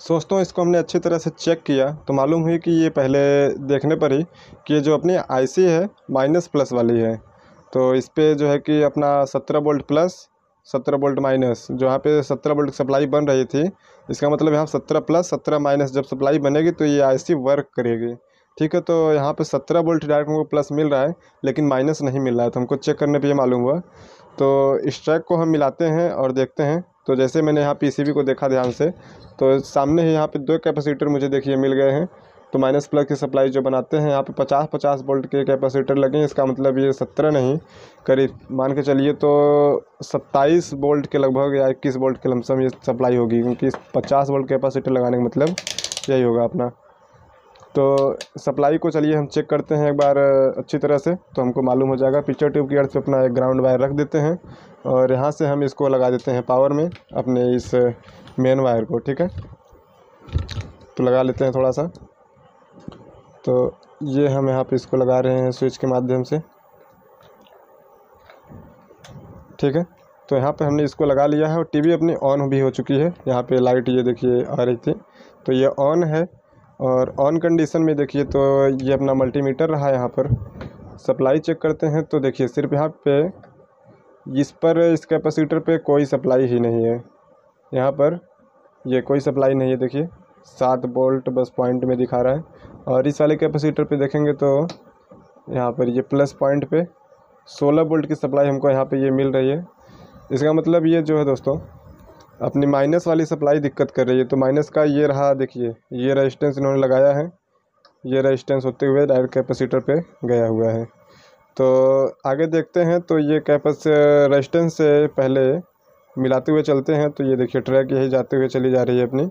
दोस्तों इसको हमने अच्छी तरह से चेक किया। तो मालूम हुई कि ये पहले देखने पर ही कि जो अपनी आईसी है माइनस प्लस वाली है। तो इस पर जो है कि अपना सत्रह वोल्ट प्लस सत्रह वोल्ट माइनस जो यहाँ पे सत्रह वोल्ट सप्लाई बन रही थी, इसका मतलब यहाँ सत्रह प्लस सत्रह माइनस जब सप्लाई बनेगी तो ये आईसी वर्क करेगी। ठीक है तो यहाँ पे सत्रह वोल्ट डायरेक्ट हमको प्लस मिल रहा है, लेकिन माइनस नहीं मिल रहा है तो हमको चेक करने पे ये मालूम हुआ। तो इस ट्रैक को हम मिलाते हैं और देखते हैं तो जैसे मैंने यहाँ पीसीबी को देखा ध्यान से तो सामने ही यहाँ पे दो कैपेसिटर मुझे देखिए मिल गए हैं। तो माइनस प्लग की सप्लाई जो बनाते हैं, यहाँ पे पचास पचास वोल्ट के कैपेसिटर लगे हैं, इसका मतलब ये सत्रह नहीं, करीब मान के चलिए तो सत्ताईस वोल्ट के लगभग या इक्कीस वोल्ट के लमसम ये सप्लाई होगी, क्योंकि पचास वोल्ट कैपेसिटर लगाने का मतलब यही होगा अपना। तो सप्लाई को चलिए हम चेक करते हैं एक बार अच्छी तरह से तो हमको मालूम हो जाएगा। पिक्चर ट्यूब की अर्थ पे अपना एक ग्राउंड वायर रख देते हैं और यहाँ से हम इसको लगा देते हैं पावर में अपने इस मेन वायर को, ठीक है? तो लगा लेते हैं थोड़ा सा। तो ये हम यहाँ पे इसको लगा रहे हैं स्विच के माध्यम से। ठीक है? तो यहाँ पे हमने इसको लगा लिया है और टीवी अपनी ऑन भी हो चुकी है। यहाँ पे लाइट ये देखिए आ रही थी। तो ये ऑन है। और ऑन कंडीशन में देखिए तो ये अपना मल्टीमीटर रहा यहाँ पर। सप्लाई चेक करते हैं तो देखिए सिर्फ़ यहाँ पे इस पर इस कैपेसिटर पे कोई सप्लाई ही नहीं है। यहाँ पर ये कोई सप्लाई नहीं है, देखिए। सात बोल्ट बस पॉइंट में दिखा रहा है। और इस वाले कैपेसिटर पे देखेंगे तो यहाँ पर ये प्लस पॉइंट पे सोलह बोल्ट की सप्लाई हमको यहाँ पे ये मिल रही है। इसका मतलब ये जो है दोस्तों अपनी माइनस वाली सप्लाई दिक्कत कर रही है तो माइनस का ये रहा, देखिए, ये रजिस्टेंस इन्होंने लगाया है, ये रजिस्टेंस होते हुए डायरेक्ट कैपेसिटर पे गया हुआ है। तो आगे देखते हैं तो ये कैपेस रजिस्टेंस से पहले मिलाते हुए चलते हैं तो ये देखिए ट्रैक यही जाते हुए चली जा रही है अपनी।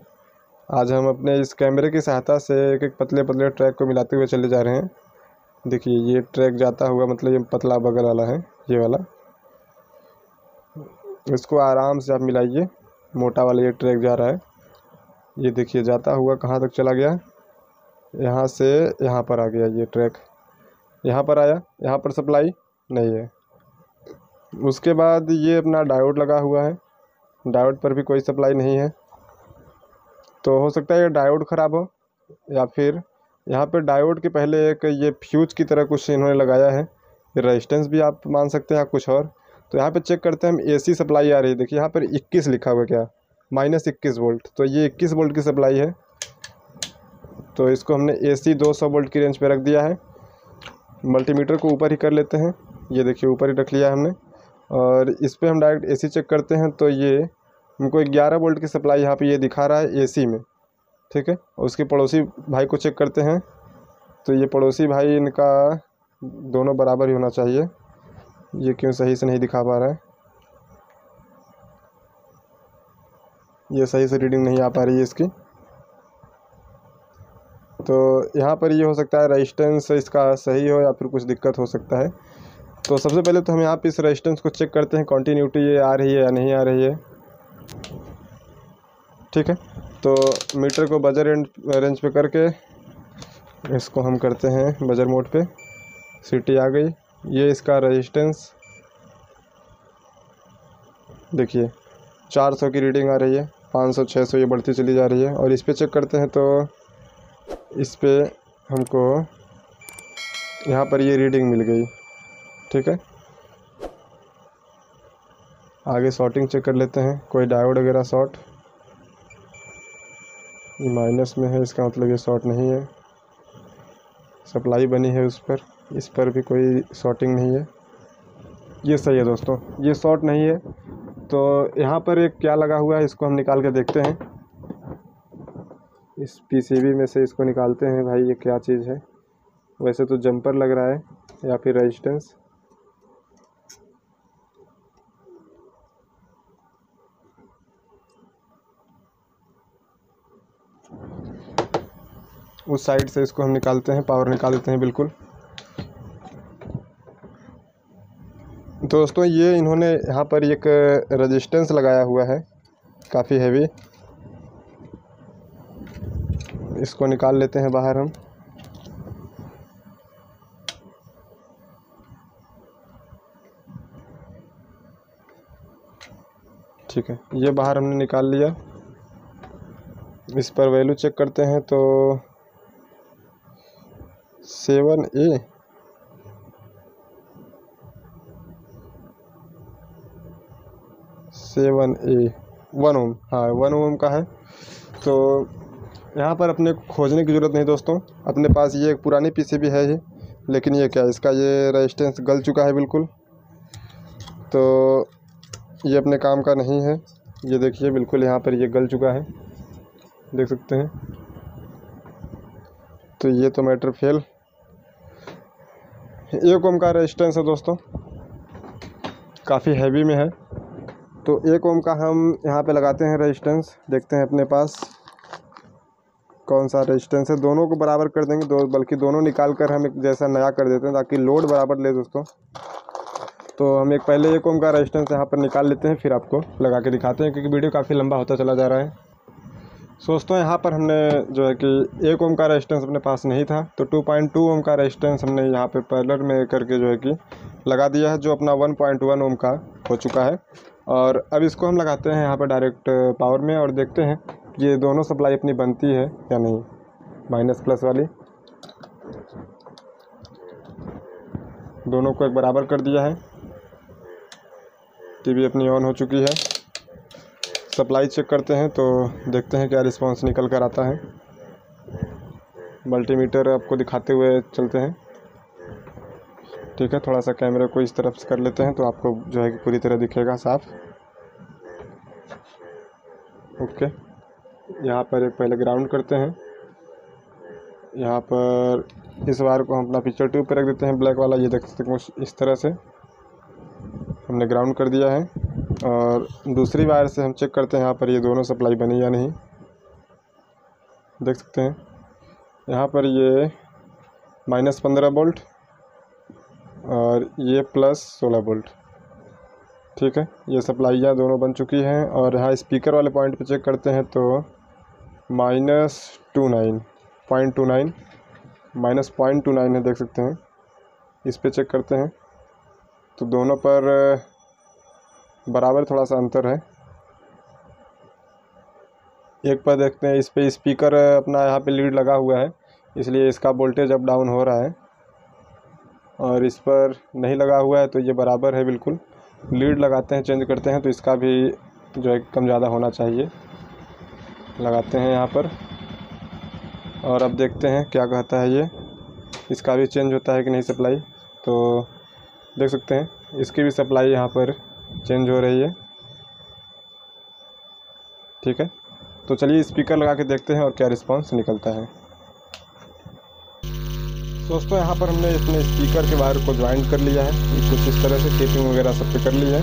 आज हम अपने इस कैमरे की सहायता से एक एक पतले पतले ट्रैक को मिलाते हुए चले जा रहे हैं। देखिए, ये ट्रैक जाता हुआ मतलब ये पतला बगल वाला है, ये वाला। इसको आराम से आप मिलाइए। मोटा वाला ये ट्रैक जा रहा है। ये देखिए, जाता हुआ कहाँ तक चला गया? यहाँ से यहाँ पर आ गया ये ट्रैक। यहाँ पर आया, यहाँ पर सप्लाई नहीं है। उसके बाद ये अपना डायोड लगा हुआ है। डायोड पर भी कोई सप्लाई नहीं है। तो हो सकता है ये डायोड ख़राब हो, या फिर यहाँ पे डायोड के पहले एक ये फ्यूज की तरह कुछ इन्होंने लगाया है। रेजिस्टेंस भी आप मान सकते हैं कुछ और। तो यहाँ पे चेक करते हैं, हम एसी सप्लाई आ रही है। देखिए, यहाँ पर 21 लिखा हुआ क्या? माइनस इक्कीस वोल्ट तो ये 21 वोल्ट की सप्लाई है। तो इसको हमने एसी 200 वोल्ट की रेंज पे रख दिया है। मल्टीमीटर को ऊपर ही कर लेते हैं। ये देखिए, ऊपर ही रख लिया हमने। और इस पर हम डायरेक्ट एसी चेक करते हैं। तो ये हमको ग्यारह वोल्ट की सप्लाई यहाँ पर ये दिखा रहा है एसी में। ठीक है? उसके पड़ोसी भाई को चेक करते हैं। तो ये पड़ोसी भाई इनका दोनों बराबर ही होना चाहिए। ये क्यों सही से नहीं दिखा पा रहा है? ये सही से रीडिंग नहीं आ पा रही है इसकी। तो यहाँ पर ये हो सकता है रेजिस्टेंस इसका सही हो या फिर कुछ दिक्कत हो सकता है। तो सबसे पहले तो हम यहाँ पे इस रेजिस्टेंस को चेक करते हैं कंटिन्यूटी ये आ रही है या नहीं आ रही है। ठीक है? तो मीटर को बजर रेंज पे करके इसको हम करते हैं बजर मोड पे। सीटी आ गई। ये इसका रेजिस्टेंस देखिए 400 की रीडिंग आ रही है 500 600 ये बढ़ती चली जा रही है। और इस पर चेक करते हैं तो इस पर हमको यहाँ पर ये रीडिंग मिल गई, ठीक है? आगे शॉर्टिंग चेक कर लेते हैं, कोई डायोड वगैरह शॉर्ट माइनस में है, इसका मतलब ये शॉर्ट नहीं है। सप्लाई बनी है उस पर। इस पर भी कोई शॉर्टिंग नहीं है। ये सही है दोस्तों, ये शॉर्ट नहीं है। तो यहाँ पर एक क्या लगा हुआ है, इसको हम निकाल के देखते हैं। इस पीसीबी में से इसको निकालते हैं भाई, ये क्या चीज़ है? वैसे तो जंपर लग रहा है, या फिर रेजिस्टेंस उस साइड से इसको हम निकालते हैं पावर निकाल देते हैं, बिल्कुल। दोस्तों, ये इन्होंने यहाँ पर एक रेजिस्टेंस लगाया हुआ है, काफ़ी हैवी इसको निकाल लेते हैं बाहर हम। ठीक है, ये बाहर हमने निकाल लिया। इस पर वैल्यू चेक करते हैं तो seven A seven A, one ohm. हाँ वन ओम का है। तो यहाँ पर अपने खोजने की ज़रूरत नहीं दोस्तों। अपने पास ये एक पुरानी पीसीबी है ही लेकिन ये क्या, इसका ये रेजिस्टेंस गल चुका है बिल्कुल। तो ये अपने काम का नहीं है। ये देखिए, बिल्कुल यहाँ पर ये गल चुका है। देख सकते हैं। तो ये तो मैटर फेल एक ओम का रेजिस्टेंस है दोस्तों। काफ़ी हैवी में है। तो एक ओम का हम यहाँ पे लगाते हैं रेजिस्टेंस देखते हैं अपने पास कौन सा रेजिस्टेंस है। दोनों को बराबर कर देंगे, दो, बल्कि दोनों निकाल कर हम एक जैसा नया कर देते हैं ताकि लोड बराबर ले दोस्तों। तो हम एक पहले एक ओम का रेजिस्टेंस यहाँ पर निकाल लेते हैं, फिर आपको लगा के दिखाते हैं, क्योंकि वीडियो काफ़ी लंबा होता चला जा रहा है। दोस्तों, यहाँ पर हमने जो है कि एक ओम का रेजिस्टेंस अपने पास नहीं था तो 2.2 ओम का रेजिस्टेंस हमने यहाँ पे पैरेलल में करके जो है कि लगा दिया है, जो अपना 1.1 ओम का हो चुका है। और अब इसको हम लगाते हैं यहाँ पर डायरेक्ट पावर में और देखते हैं ये दोनों सप्लाई अपनी बनती है या नहीं। माइनस प्लस वाली। दोनों को एक बराबर कर दिया है। टीवी अपनी ऑन हो चुकी है। सप्लाई चेक करते हैं तो देखते हैं क्या रिस्पांस निकल कर आता है। मल्टीमीटर आपको दिखाते हुए चलते हैं। ठीक है थोड़ा सा कैमरे को इस तरफ़ से कर लेते हैं तो आपको जो है कि पूरी तरह दिखेगा साफ़। ओके यहाँ पर एक पहले ग्राउंड करते हैं। यहाँ पर इस वायर को हम अपना पिक्चर ट्यूब पर रख देते हैं ब्लैक वाला, ये देख सकते हैं इस तरह से। हमने ग्राउंड कर दिया है और दूसरी वायर से हम चेक करते हैं यहाँ पर ये दोनों सप्लाई बनी या नहीं। देख सकते हैं। यहाँ पर ये माइनस पंद्रह वोल्ट और ये प्लस सोलह वोल्ट ठीक है? ये सप्लाइयाँ दोनों बन चुकी हैं और यहाँ स्पीकर वाले पॉइंट पे चेक करते हैं तो minus two nine point two nine minus point two nine है, देख सकते हैं। इस पे चेक करते हैं। तो दोनों पर बराबर थोड़ा सा अंतर है। एक पर देखते हैं, इस पे स्पीकर अपना यहाँ पे लीड लगा हुआ है, इसलिए इसका वोल्टेज अप डाउन हो रहा है। और इस पर नहीं लगा हुआ है तो ये बराबर है बिल्कुल। लीड लगाते हैं, चेंज करते हैं तो इसका भी जो है कम ज़्यादा होना चाहिए। लगाते हैं यहाँ पर। और अब देखते हैं क्या कहता है ये। इसका भी चेंज होता है कि नहीं सप्लाई? तो देख सकते हैं, इसकी भी सप्लाई यहाँ पर चेंज हो रही है। ठीक है? तो चलिए स्पीकर लगा के देखते हैं और क्या रिस्पांस निकलता है। दोस्तों, यहाँ पर हमने अपने स्पीकर के वायर को ज्वाइंट कर लिया है। कुछ इस तरह से केपिंग वगैरह सब पे कर ली है।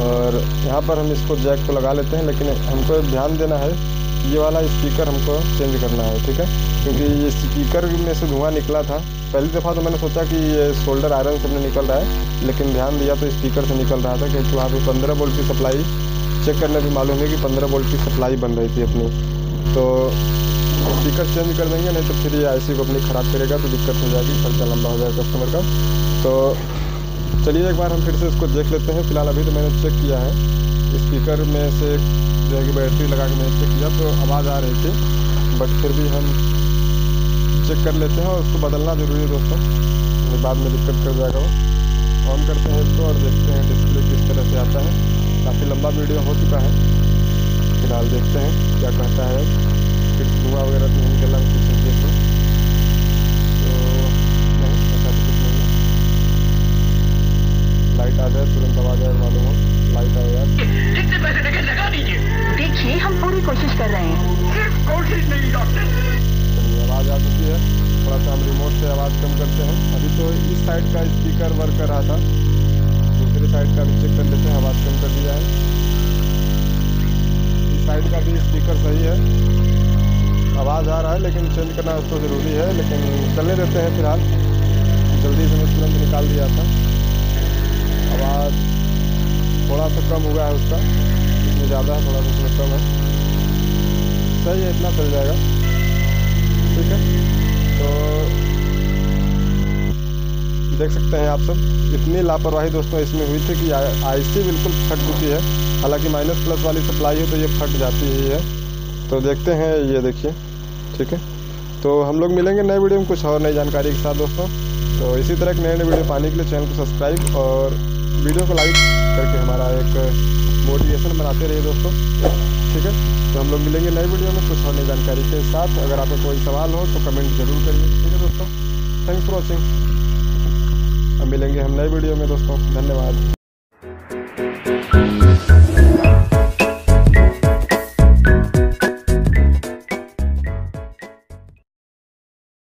और यहाँ पर हम इसको जैक को लगा लेते हैं, लेकिन हमको ध्यान देना है, ये वाला स्पीकर हमको चेंज करना है, ठीक है? क्योंकि ये स्पीकर में से धुआँ निकला था। पहली दफ़ा तो मैंने सोचा कि ये शोल्डर आयरन से निकल रहा है, लेकिन ध्यान दिया तो स्पीकर से निकल रहा था क्योंकि वहाँ पर पंद्रह वोल्ट की सप्लाई चेक करने भी मालूम है कि पंद्रह वोल्ट की सप्लाई बन रही थी अपनी। तो स्पीकर चेंज कर देंगे नहीं तो फिर ये आईसी को अपनी ख़राब करेगा तो दिक्कत हो जाएगी खर्चा लंबा हो जाएगा कस्टमर का। तो चलिए एक बार हम फिर से इसको देख लेते हैं। फ़िलहाल अभी तो मैंने चेक किया है। स्पीकर में से जो है कि बैटरी लगा के मैंने चेक किया तो आवाज़ आ रही थी। बट फिर भी हम चेक कर लेते हैं और उसको बदलना ज़रूरी है दोस्तों। बाद में दिक्कत कर जाएगा वो। ऑन करते हैं इसको और देखते हैं डिस्प्ले किस तरह से आता है। काफ़ी लंबा वीडियो हो चुका है। फ़िलहाल देखते हैं क्या कहता है। फिर धुआँ वगैरह तो नहीं निकला कुछ देख तो नहीं ऐसा तो कुछ नहीं है लाइट आ जाए तुरंत आवाज़ आए मालूम हो लाइट आए यार जितने पैसे लगे लगा दीजिए? देखिए हम पूरी कोशिश कर रहे हैं। सिर्फ़ कोशिश नहीं डॉक्टर चलिए आवाज़ आ चुकी है। थोड़ा सा हम रिमोट से आवाज़ कम करते हैं। अभी तो इस साइड का स्पीकर वर्क कर रहा था। दूसरी साइड का भी चेक कर लेते हैं आवाज़ कम कर दिया है इस साइड का भी स्पीकर सही है। आवाज़ आ रहा है, लेकिन चेंज करना उसको ज़रूरी है, लेकिन चलने देते हैं फ़िलहाल। जल्दी से मैं तुरंत निकाल दिया था। आवाज़ थोड़ा सा कम हुआ है उसका, इसमें ज़्यादा है, थोड़ा सा कम है। सही है, इतना चल जाएगा। ठीक है तो देख सकते हैं आप सब, इतनी लापरवाही दोस्तों इसमें हुई थी कि आईसी बिल्कुल फट चुकी है। हालाँकि माइनस प्लस वाली सप्लाई हो तो ये फट जाती ही है। तो देखते हैं, ये देखिए, ठीक है? तो हम लोग मिलेंगे नए वीडियो में कुछ और नई जानकारी के साथ, दोस्तों। तो इसी तरह के नए नए वीडियो पाने के लिए चैनल को सब्सक्राइब और वीडियो को लाइक करके हमारा एक मोटिवेशन बनाते रहिए, दोस्तों। ठीक है? तो हम लोग मिलेंगे नए वीडियो में कुछ और नई जानकारी के साथ। अगर आपका कोई सवाल हो तो कमेंट ज़रूर करिए, ठीक है, दोस्तों? थैंक्स फॉर वॉचिंग अब मिलेंगे हम नए वीडियो में, दोस्तों। धन्यवाद।